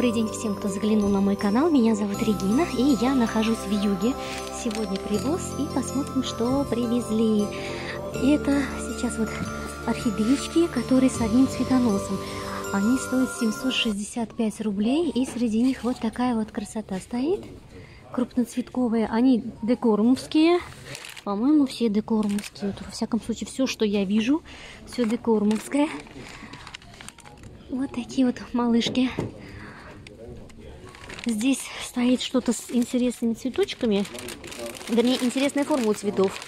Добрый день всем, кто заглянул на мой канал. Меня зовут Регина, и я нахожусь в Юге. Сегодня привоз, и посмотрим, что привезли. Это сейчас вот орхидеечки, которые с одним цветоносом. Они стоят 765 рублей, и среди них вот такая вот красота стоит. Крупноцветковые, они декормовские. По-моему, все декормовские. во всяком случае, все, что я вижу, все декормовское. Вот такие вот малышки. Здесь стоит что-то с интересными цветочками. Вернее, интересная форма у цветов.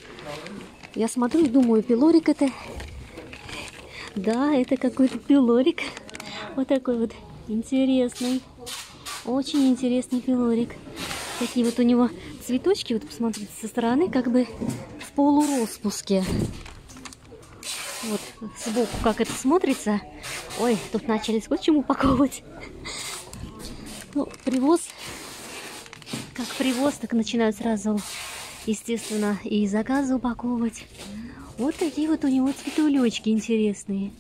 Я смотрю и думаю, пилорик это... Да, это какой-то пилорик. Вот такой вот интересный. Очень интересный пилорик. Такие вот у него цветочки, вот посмотрите, со стороны как бы в полуроспуске. Вот сбоку как это смотрится. Ой, тут начали скотчем упаковывать. Ну, привоз, как привоз, так начинают сразу, естественно, и заказы упаковывать. Вот такие вот у него цветулечки интересные.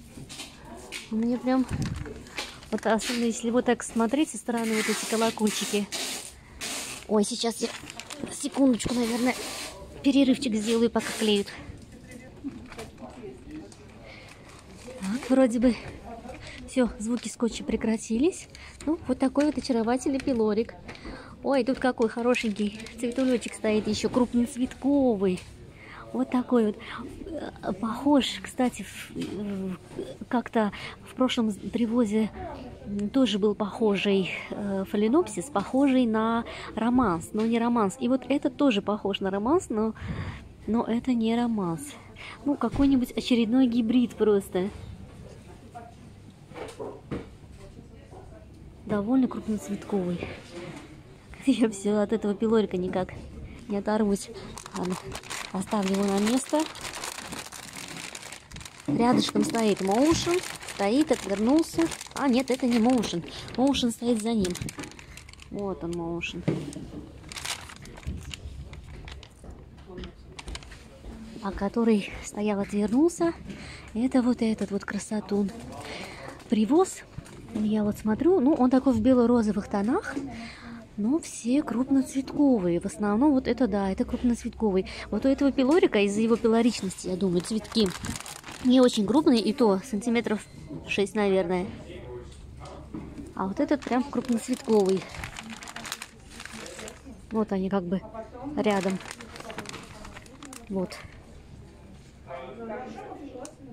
Мне прям, вот особенно если вот так смотреть со стороны вот эти колокольчики. Ой, сейчас я секундочку, наверное, перерывчик сделаю, пока клеют. Так, вроде бы все, звуки скотча прекратились. Ну, вот такой вот очаровательный пилорик. Ой, тут какой хорошенький цветулечек стоит еще, крупноцветковый. Вот такой вот. Э, похож, кстати, как-то в прошлом привозе тоже был похожий э, фаленопсис, похожий на романс, но не романс. И вот этот тоже похож на романс, но, но это не романс. Ну, какой-нибудь очередной гибрид просто. Довольно крупноцветковый. Я все от этого пилорика никак не оторвусь. Ладно, оставлю его на место. Рядышком стоит Motion. Стоит, отвернулся. А, нет, это не Motion. Motion стоит за ним. Вот он, Motion. А который стоял, отвернулся, это вот этот вот красотун. Привоз я вот смотрю, ну, он такой в бело-розовых тонах, но все крупноцветковые. В основном вот это, да, это крупноцветковый. Вот у этого пилорика, из-за его пилоричности, я думаю, цветки не очень крупные, и то сантиметров 6, наверное. А вот этот прям крупноцветковый. Вот они как бы рядом. Вот.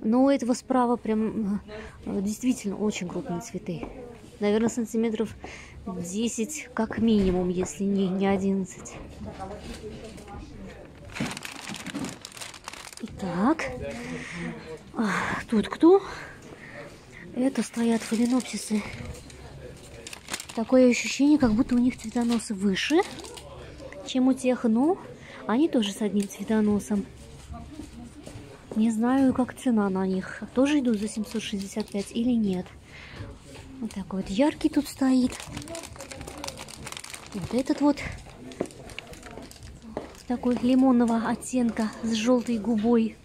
Но у этого справа прям э, действительно очень крупные цветы. Наверное, сантиметров 10 как минимум, если не, не 11. Итак, тут кто? Это стоят фаленопсисы. Такое ощущение, как будто у них цветоносы выше, чем у тех, но они тоже с одним цветоносом. Не знаю, как цена на них. Тоже идут за 765 или нет. Вот такой вот яркий тут стоит. Вот этот вот такой лимонного оттенка с желтой губой.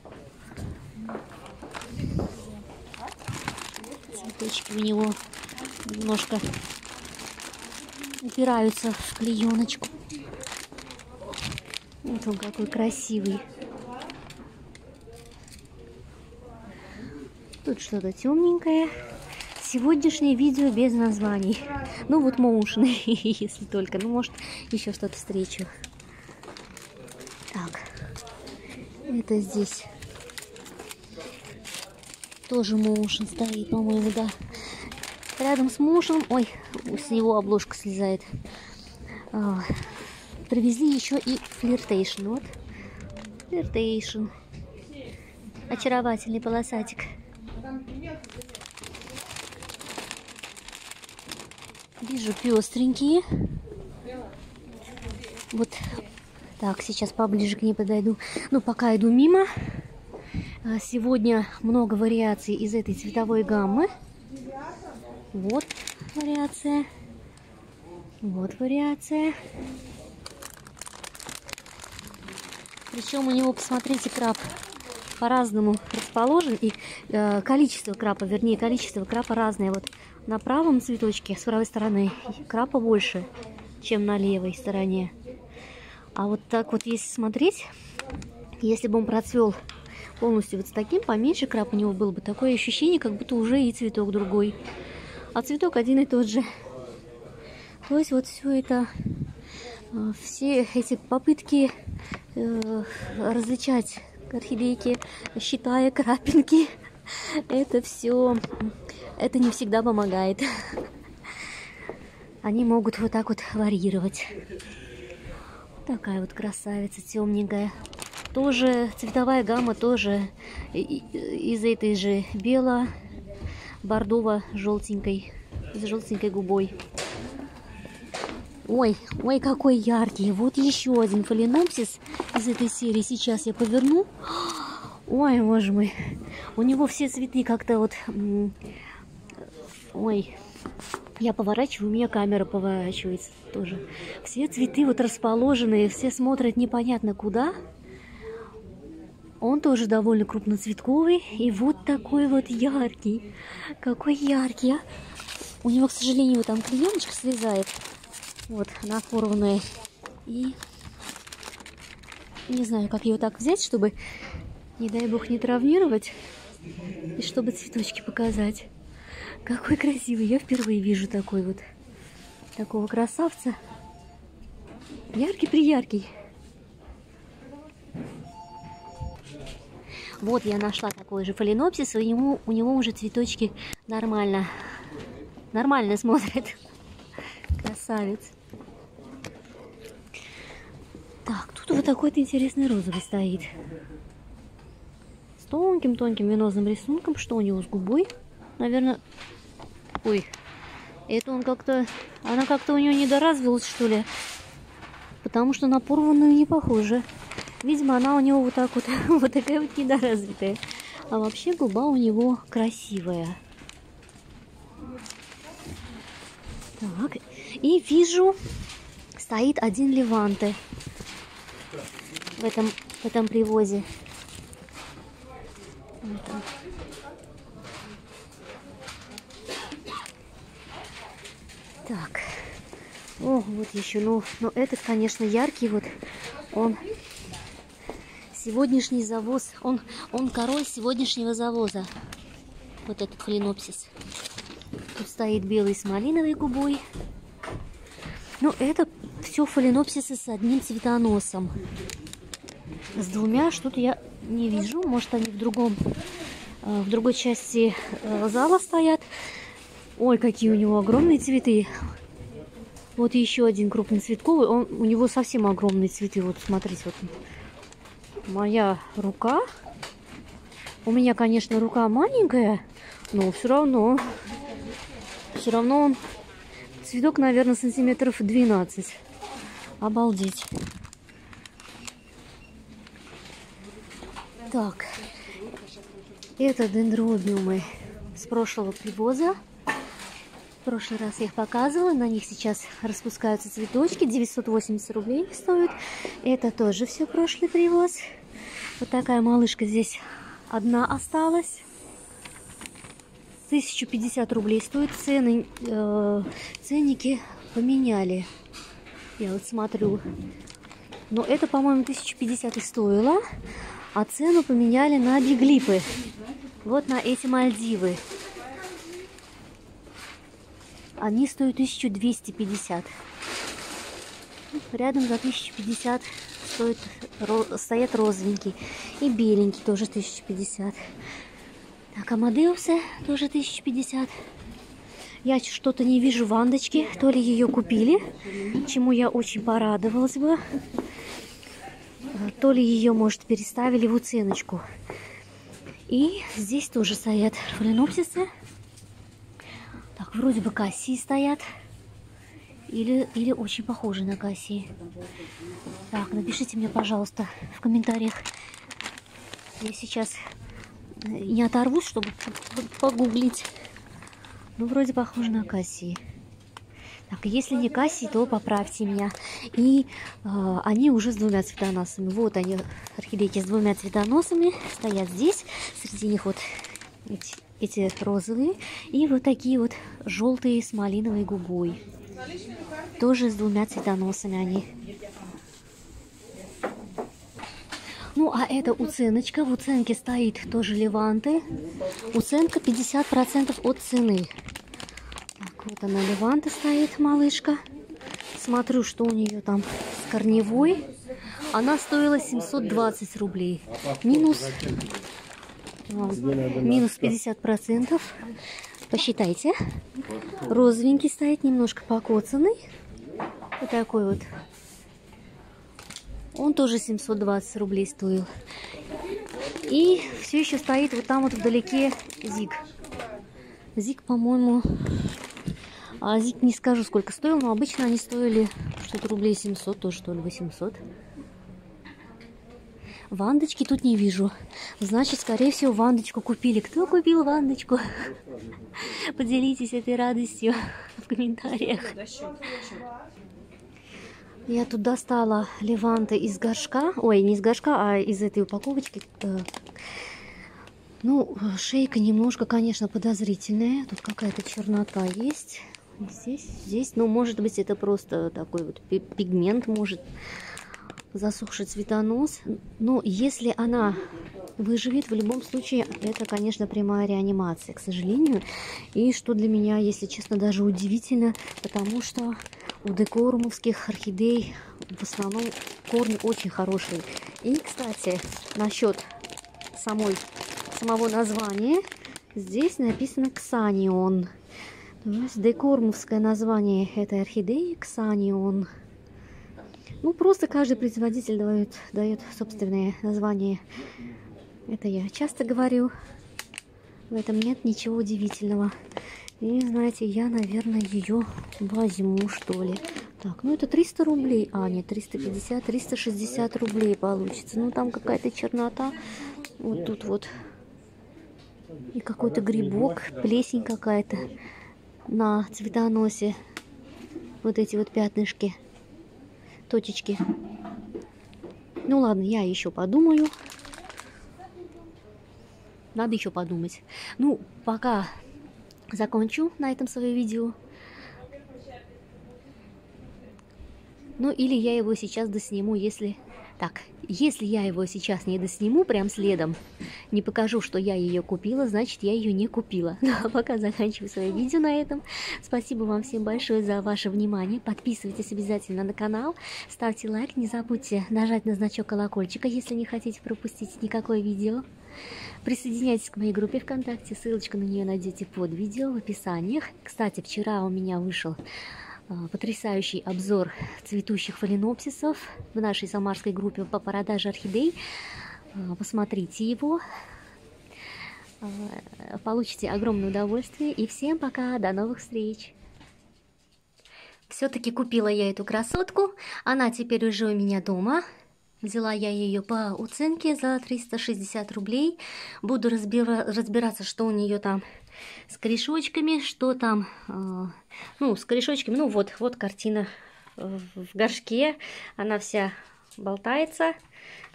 Цветочки у него немножко упираются в клееночку. Вот он какой красивый. Тут что-то темненькое. Сегодняшнее видео без названий. Ну вот Motion, если только. Ну, может, еще что-то встречу. Так. Это здесь тоже Motion стоит, по-моему, да. Рядом с Motion ом... Ой, с него обложка слезает. А, привезли еще и Flirtation. Вот. Flirtation. Очаровательный полосатик. Вижу пестренькие. Вот так, сейчас поближе к ней подойду. Ну, пока иду мимо. А, сегодня много вариаций из этой цветовой гаммы. Вот вариация. Вот вариация. Причем у него, посмотрите, краб по-разному расположен. И э, количество крапа, вернее, количество крапа разное. Вот на правом цветочке, с правой стороны, крапа больше, чем на левой стороне. А вот так вот, если смотреть, если бы он процвел полностью вот с таким, поменьше краб у него было бы такое ощущение, как будто уже и цветок другой. А цветок один и тот же. То есть вот все это, э, все эти попытки э, различать орхидейки, считая крапинки, это все, это не всегда помогает. Они могут вот так вот варьировать. Такая вот красавица темненькая. Тоже цветовая гамма тоже из этой же бело бордово-желтенькой, с желтенькой губой. Ой, ой, какой яркий. Вот еще один фаленопсис из этой серии. Сейчас я поверну. Ой, боже мой. У него все цветы как-то вот... Ой, я поворачиваю, у меня камера поворачивается тоже. Все цветы вот расположены, все смотрят непонятно куда. Он тоже довольно крупноцветковый. И вот такой вот яркий. Какой яркий, а. У него, к сожалению, там клееночка слезает. Вот, она порванная. И не знаю, как ее так взять, чтобы, не дай бог, не травмировать. И чтобы цветочки показать. Какой красивый. Я впервые вижу такой вот. Такого красавца. Яркий-прияркий. Вот я нашла такой же фаленопсис, у него, у него уже цветочки нормально, нормально смотрят. Красавец. Так, тут вот такой-то интересный розовый стоит. С тонким-тонким венозным рисунком. Что у него с губой? Наверное... Ой, это он как-то... Она как-то у него недоразвилась, что ли? Потому что на порванную не похоже. Видимо, она у него вот так вот, вот такая вот недоразвитая. А вообще губа у него красивая. Так, и вижу, стоит один леванте в этом, в этом привозе. Так, о, вот еще, ну, ну этот, конечно, яркий, вот он Сегодняшний завоз, он, он король сегодняшнего завоза. Вот этот фаленопсис. Тут стоит белый с малиновой губой. Ну, это все фаленопсисы с одним цветоносом. С двумя что-то я не вижу. Может, они в другом, э, в другой части э, зала стоят. Ой, какие у него огромные цветы. Вот еще один крупный цветковый. Он, у него совсем огромные цветы. Вот смотрите, вот моя рука. У меня, конечно, рука маленькая, но все равно, все равно он цветок, наверное, сантиметров 12. Обалдеть. Так, это дендробиумы с прошлого привоза. В прошлый раз я их показывала, на них сейчас распускаются цветочки, 980 рублей стоят. Это тоже все прошлый привоз. Вот такая малышка здесь одна осталась. 1050 рублей стоит. Цены, э, ценники поменяли. Я вот смотрю. Но это, по-моему, 1050 и стоило. А цену поменяли на биглипы. Вот на эти Мальдивы. Они стоят 1250. Рядом за 1050 стоит, стоят розовенький. И беленький тоже 1050. Так, Амадеусы тоже 1050. Я что-то не вижу вандочки. То ли ее купили, чему я очень порадовалась бы. То ли ее, может, переставили в уценочку. И здесь тоже стоят фаленопсисы. Так, вроде бы кассии стоят. Или, или очень похожи на кассии. Так, напишите мне, пожалуйста, в комментариях. Я сейчас не оторвусь, чтобы погуглить. Ну, вроде похоже на кассии. Так, если не кассии, то поправьте меня. И э, они уже с двумя цветоносами. Вот они, орхидейки с двумя цветоносами, стоят здесь. Среди них вот эти, эти розовые. И вот такие вот желтые с малиновой губой. Тоже с двумя цветоносами они. Ну, а это уценочка. В уценке стоит тоже леванты. Уценка 50% от цены. Так, вот она леванта стоит, малышка. Смотрю, что у нее там с корневой. Она стоила 720 рублей. Минус, минус 50%. Посчитайте. Розовенький стоит, немножко покоцанный. Вот такой вот. Он тоже 720 рублей стоил. И все еще стоит вот там вот вдалеке Зиг. Зиг, по-моему, а Зиг не скажу, сколько стоил, но обычно они стоили что-то рублей 700, тоже что ли 800. Вандочки тут не вижу. Значит, скорее всего, вандочку купили. Кто купил вандочку? Поделитесь этой радостью в комментариях. Я тут достала леванты из горшка. Ой, не из горшка, а из этой упаковочки. Э, ну, шейка немножко, конечно, подозрительная. Тут какая-то чернота есть. Здесь, здесь, ну, может быть, это просто такой вот пигмент, может, засохший цветонос. Но если она выживет, в любом случае, это, конечно, прямая реанимация, к сожалению. И что для меня, если честно, даже удивительно, потому что у декорумовских орхидей в основном корни очень хорошие. И, кстати, насчет самой, самого названия, здесь написано «Ксанион». То есть декормовское название этой орхидеи Ксанион. Ну, просто каждый производитель дает, дает собственное название. Это я часто говорю. В этом нет ничего удивительного. И, знаете, я, наверное, ее возьму, что ли. Так, ну это 300 рублей. А, нет, 350, 360 рублей получится. Ну, там какая-то чернота. Вот тут вот. И какой-то грибок, плесень какая-то на цветоносе вот эти вот пятнышки, точечки. Ну ладно, я еще подумаю. Надо еще подумать. Ну, пока закончу на этом свое видео. Ну, или я его сейчас досниму, если так, если я его сейчас не досниму прям следом, не покажу, что я ее купила, значит, я ее не купила. Ну, а пока заканчиваю свое видео на этом. Спасибо вам всем большое за ваше внимание. Подписывайтесь обязательно на канал, ставьте лайк, не забудьте нажать на значок колокольчика, если не хотите пропустить никакое видео. Присоединяйтесь к моей группе ВКонтакте, ссылочку на нее найдете под видео в описаниях. Кстати, вчера у меня вышел потрясающий обзор цветущих фаленопсисов в нашей самарской группе по продаже орхидей. А, посмотрите его. А, получите огромное удовольствие. И всем пока, до новых встреч! Все-таки купила я эту красотку. Она теперь уже у меня дома. Взяла я ее по уценке за 360 рублей. Буду разбира разбираться, что у нее там с корешочками, что там, ну, с корешочками, ну, вот, вот картина в горшке, она вся болтается,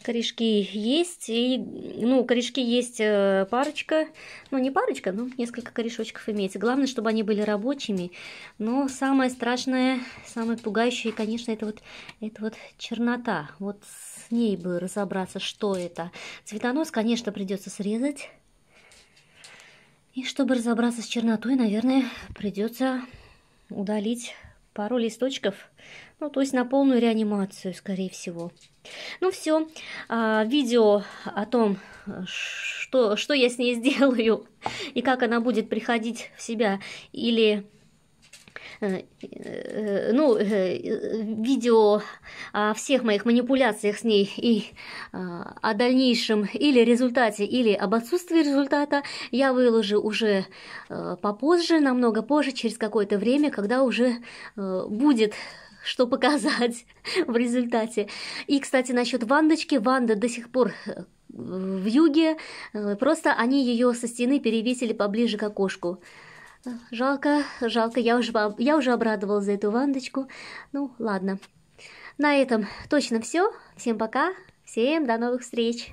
корешки есть, и, ну, корешки есть э, парочка, ну, не парочка, но несколько корешочков имеется. Главное, чтобы они были рабочими, но самое страшное, самое пугающее, конечно, это вот, это вот чернота, вот с ней бы разобраться, что это. Цветонос, конечно, придется срезать, и чтобы разобраться с чернотой, наверное, придется удалить пару листочков, ну, то есть на полную реанимацию, скорее всего. Ну, все. А, видео о том, что, что я с ней сделаю и как она будет приходить в себя или ну, э, видео о всех моих манипуляциях с ней и о дальнейшем или результате, или об отсутствии результата я выложу уже попозже, намного позже, через какое-то время, когда уже будет что показать в результате. И, кстати, насчет Вандочки. Ванда до сих пор в юге, просто они ее со стены перевесили поближе к окошку. Жалко, жалко, я уже, я уже обрадовалась за эту вандочку. Ну, ладно. На этом точно все. Всем пока, всем до новых встреч.